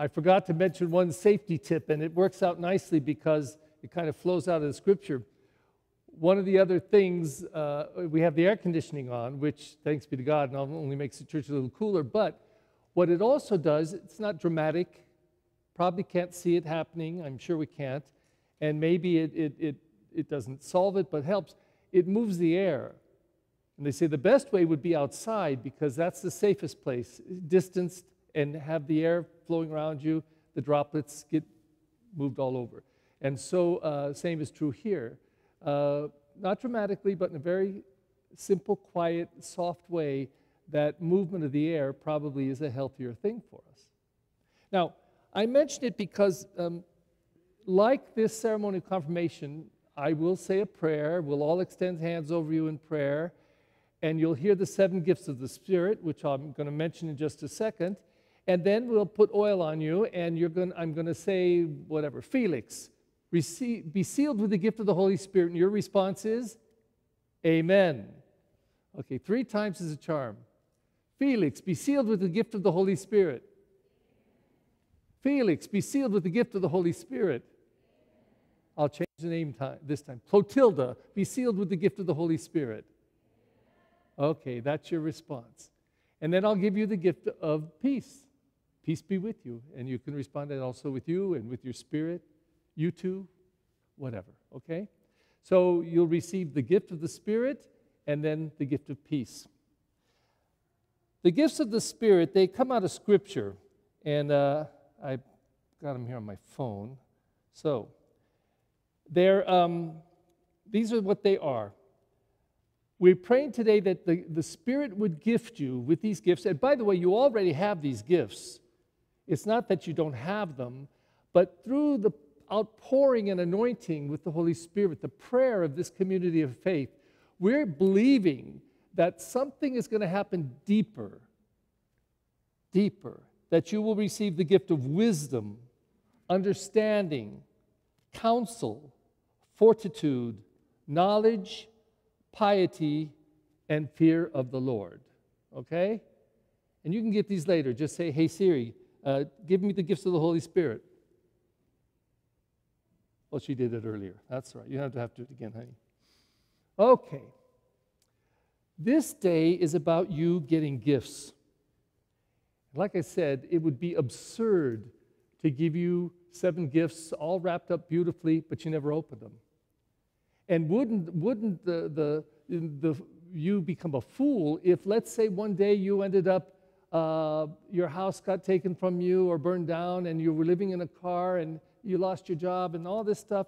I forgot to mention one safety tip, and it works out nicely because it kind of flows out of the scripture. One of the other things, uh, we have the air conditioning on, which, thanks be to God, not only makes the church a little cooler, but what it also does, it's not dramatic. Probably can't see it happening. I'm sure we can't. And maybe it, it, it, it doesn't solve it, but helps. It moves the air. And they say the best way would be outside because that's the safest place, distanced and have the air flowing around you. The droplets get moved all over. And so, uh, same is true here. Uh, not dramatically, but in a very simple, quiet, soft way, that movement of the air probably is a healthier thing for us. Now, I mention it because, um, like this ceremony of confirmation, I will say a prayer. We'll all extend hands over you in prayer. And you'll hear the seven gifts of the Spirit, which I'm going to mention in just a second. And then we'll put oil on you, and you're going, I'm going to say, whatever, Felix, receive, be sealed with the gift of the Holy Spirit. And your response is, Amen. Okay, three times is a charm. Felix, be sealed with the gift of the Holy Spirit. Felix, be sealed with the gift of the Holy Spirit. I'll change the name time, this time. Clotilda, be sealed with the gift of the Holy Spirit. Okay, that's your response. And then I'll give you the gift of peace. Peace be with you. And you can respond and also with you and with your spirit, you too, whatever. Okay? So you'll receive the gift of the Spirit and then the gift of peace. The gifts of the Spirit, they come out of Scripture. And uh, I got them here on my phone. So, they're, um, these are what they are. We're praying today that the, the Spirit would gift you with these gifts. And by the way, you already have these gifts. It's not that you don't have them, but through the outpouring and anointing with the Holy Spirit, the prayer of this community of faith, we're believing that something is going to happen deeper, deeper, that you will receive the gift of wisdom, understanding, counsel, fortitude, knowledge, piety, and fear of the Lord. Okay? And you can get these later. Just say, hey, Siri, uh, give me the gifts of the Holy Spirit. Well, she did it earlier. That's right. You don't have to have to do it again, honey. Okay. This day is about you getting gifts. Like I said, it would be absurd to give you seven gifts all wrapped up beautifully, but you never opened them. And wouldn't, wouldn't the, the, the, you become a fool if, let's say, one day you ended up, uh, your house got taken from you or burned down, and you were living in a car and you lost your job and all this stuff,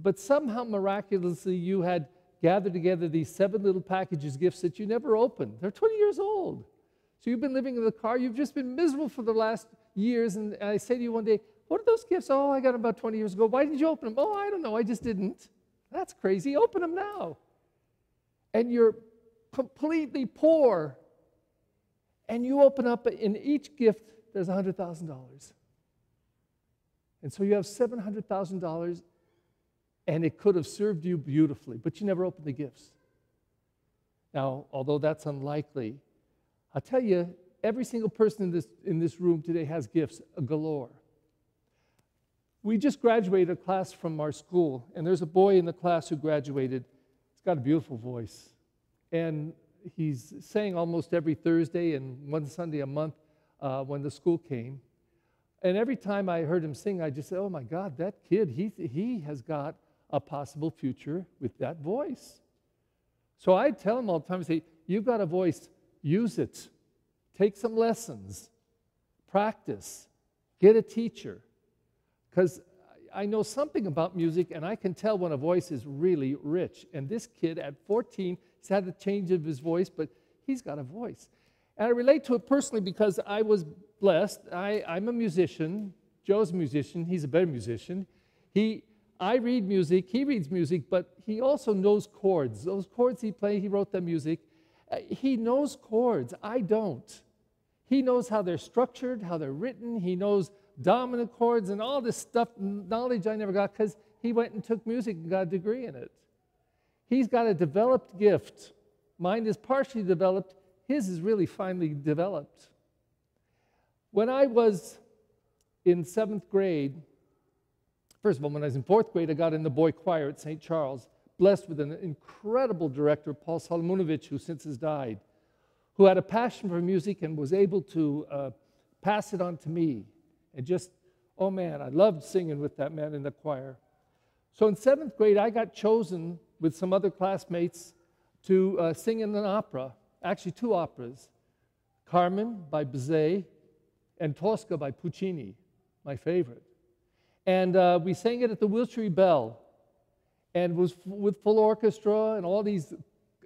but somehow miraculously you had gathered together these seven little packages, gifts that you never opened. They're 20 years old. So you've been living in the car, you've just been miserable for the last years, and I say to you one day, What are those gifts? Oh, I got them about 20 years ago. Why didn't you open them? Oh, I don't know, I just didn't. That's crazy. Open them now. And you're completely poor. And you open up, in each gift, there's $100,000. And so you have $700,000, and it could have served you beautifully, but you never opened the gifts. Now, although that's unlikely, I'll tell you, every single person in this, in this room today has gifts galore. We just graduated a class from our school, and there's a boy in the class who graduated. He's got a beautiful voice. And he's sang almost every Thursday and one Sunday a month uh, when the school came. And every time I heard him sing, I just said, Oh my God, that kid, he, he has got a possible future with that voice. So I tell him all the time, I say, You've got a voice, use it. Take some lessons, practice, get a teacher because I know something about music and I can tell when a voice is really rich. And this kid at 14, he's had a change of his voice, but he's got a voice. And I relate to it personally because I was blessed. I, I'm a musician. Joe's a musician. He's a better musician. He, I read music, he reads music, but he also knows chords. Those chords he played, he wrote the music. Uh, he knows chords. I don't. He knows how they're structured, how they're written. He knows dominant chords and all this stuff, knowledge I never got because he went and took music and got a degree in it. He's got a developed gift. Mine is partially developed, his is really finely developed. When I was in seventh grade, first of all, when I was in fourth grade, I got in the boy choir at St. Charles, blessed with an incredible director, Paul Salamunovich, who since has died, who had a passion for music and was able to uh, pass it on to me. And just, oh man, I loved singing with that man in the choir. So in seventh grade, I got chosen with some other classmates to uh, sing in an opera, actually, two operas Carmen by Bizet and Tosca by Puccini, my favorite. And uh, we sang it at the Wilshire Ebell and was with full orchestra and all these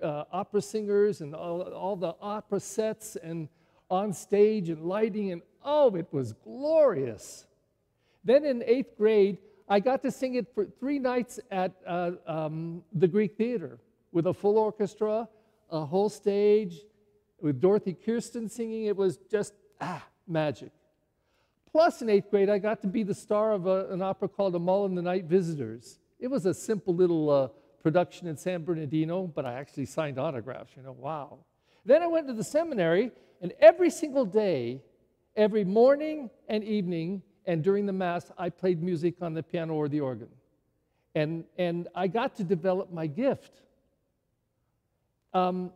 uh, opera singers and all, all the opera sets and on stage and lighting, and oh, it was glorious. Then in eighth grade, I got to sing it for three nights at uh, um, the Greek Theater with a full orchestra, a whole stage, with Dorothy Kirsten singing. It was just, ah, magic. Plus, in eighth grade, I got to be the star of a, an opera called Amahl and the Night Visitors. It was a simple little uh, production in San Bernardino, but I actually signed autographs, you know, wow. Then I went to the seminary, and every single day, every morning and evening, and during the Mass, I played music on the piano or the organ. And, and I got to develop my gift. Um,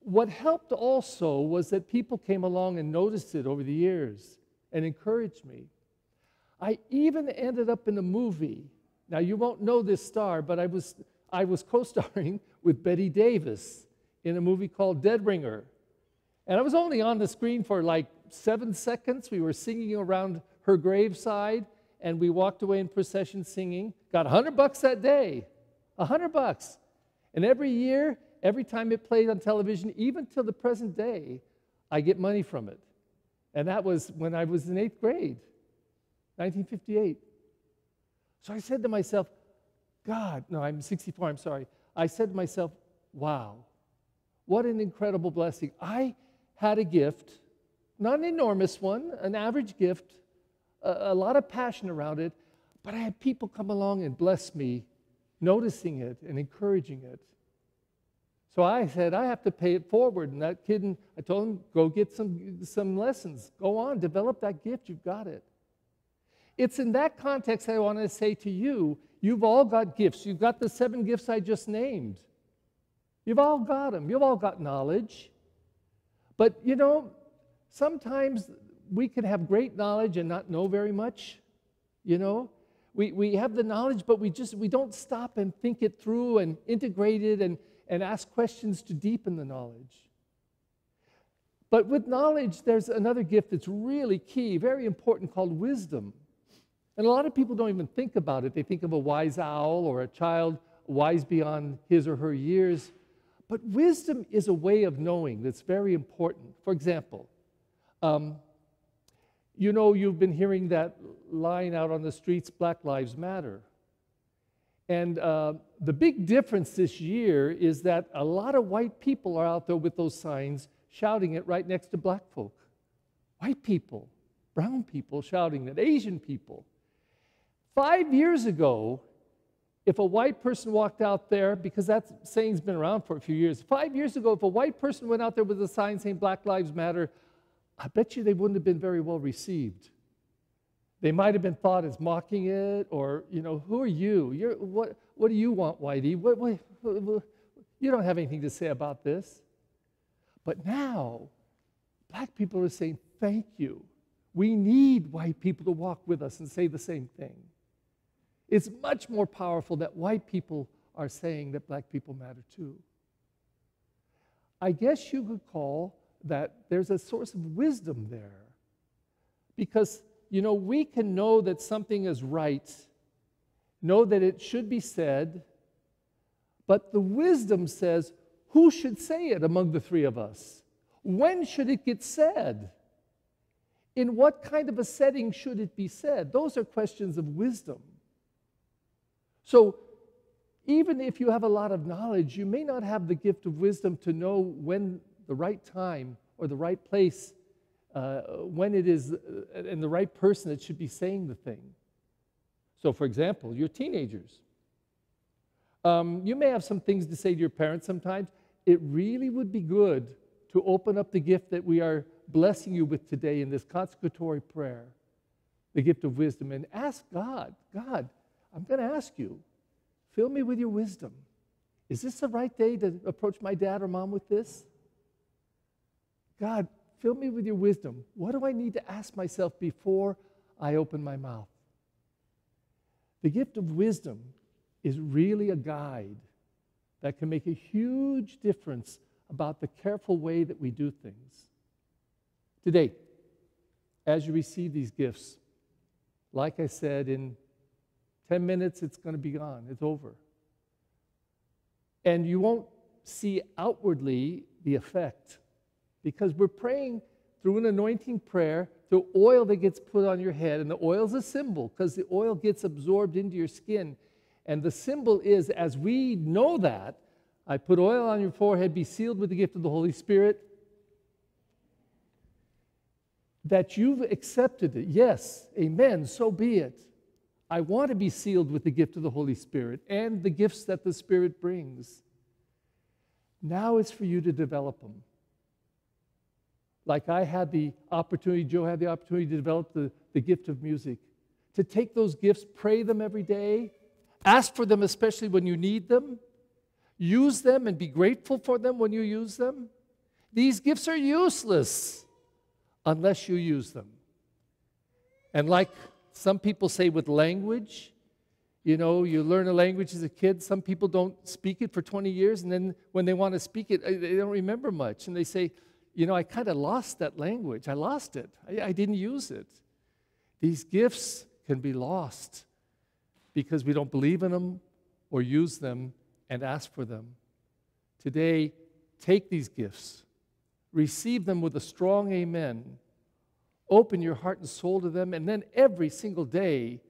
what helped also was that people came along and noticed it over the years and encouraged me. I even ended up in a movie. Now, you won't know this star, but I was, I was co starring with Bette Davis in a movie called Dead Ringer. And I was only on the screen for like seven seconds. We were singing around her graveside, and we walked away in procession singing. Got a hundred bucks that day, a hundred bucks. And every year, every time it played on television, even till the present day, I get money from it. And that was when I was in eighth grade, 1958. So I said to myself, God, no, I'm 64, I'm sorry. I said to myself, wow, what an incredible blessing. I had a gift, not an enormous one, an average gift, a, a lot of passion around it, but I had people come along and bless me, noticing it and encouraging it. So I said, I have to pay it forward. And that kid, I told him, go get some, some lessons. Go on, develop that gift. You've got it. It's in that context I want to say to you, you've all got gifts. You've got the seven gifts I just named. You've all got them. You've all got knowledge. But you know, sometimes we can have great knowledge and not know very much, you know? We, we have the knowledge, but we just we don't stop and think it through and integrate it and, and ask questions to deepen the knowledge. But with knowledge, there's another gift that's really key, very important, called wisdom. And a lot of people don't even think about it. They think of a wise owl or a child wise beyond his or her years. But wisdom is a way of knowing that's very important. For example, um, you know, you've been hearing that line out on the streets Black Lives Matter. And uh, the big difference this year is that a lot of white people are out there with those signs shouting it right next to black folk. White people, brown people shouting it, Asian people. Five years ago, if a white person walked out there, because that saying's been around for a few years, five years ago, if a white person went out there with a sign saying Black Lives Matter, I bet you they wouldn't have been very well received. They might have been thought as mocking it, or, you know, who are you? You're, what, what do you want, Whitey? What, what, what, you don't have anything to say about this. But now, black people are saying, thank you. We need white people to walk with us and say the same thing. It's much more powerful that white people are saying that black people matter too. I guess you could call that there's a source of wisdom there. Because, you know, we can know that something is right, know that it should be said, but the wisdom says, who should say it among the three of us? When should it get said? In what kind of a setting should it be said? Those are questions of wisdom. So, even if you have a lot of knowledge, you may not have the gift of wisdom to know when the right time or the right place, uh, when it is uh, and the right person that should be saying the thing. So, for example, you're teenagers. Um, you may have some things to say to your parents sometimes. It really would be good to open up the gift that we are blessing you with today in this consecratory prayer the gift of wisdom and ask God, God, I'm going to ask you, fill me with your wisdom. Is this the right day to approach my dad or mom with this? God, fill me with your wisdom. What do I need to ask myself before I open my mouth? The gift of wisdom is really a guide that can make a huge difference about the careful way that we do things. Today, as you receive these gifts, like I said, in 10 minutes it's going to be gone, it's over. And you won't see outwardly the effect because we're praying through an anointing prayer, through oil that gets put on your head. And the oil is a symbol because the oil gets absorbed into your skin. And the symbol is, as we know that, I put oil on your forehead, be sealed with the gift of the Holy Spirit, that you've accepted it. Yes, amen, so be it. I want to be sealed with the gift of the Holy Spirit and the gifts that the Spirit brings. Now it's for you to develop them. Like I had the opportunity, Joe had the opportunity to develop the, the gift of music. To take those gifts, pray them every day, ask for them, especially when you need them, use them and be grateful for them when you use them. These gifts are useless unless you use them. And like some people say with language, you know, you learn a language as a kid. Some people don't speak it for 20 years, and then when they want to speak it, uh, they don't remember much. And they say, you know, I kind of lost that language. I lost it. I, I didn't use it. These gifts can be lost because we don't believe in them or use them and ask for them. Today, take these gifts, receive them with a strong amen, open your heart and soul to them, and then every single day,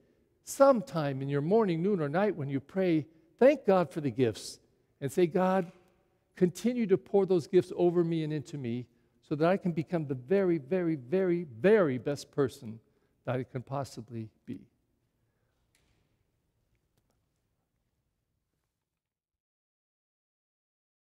sometime in your morning, noon, or night when you pray, thank God for the gifts and say, God, continue to pour those gifts over me and into me so that I can become the very, very, very, very best person that I can possibly be.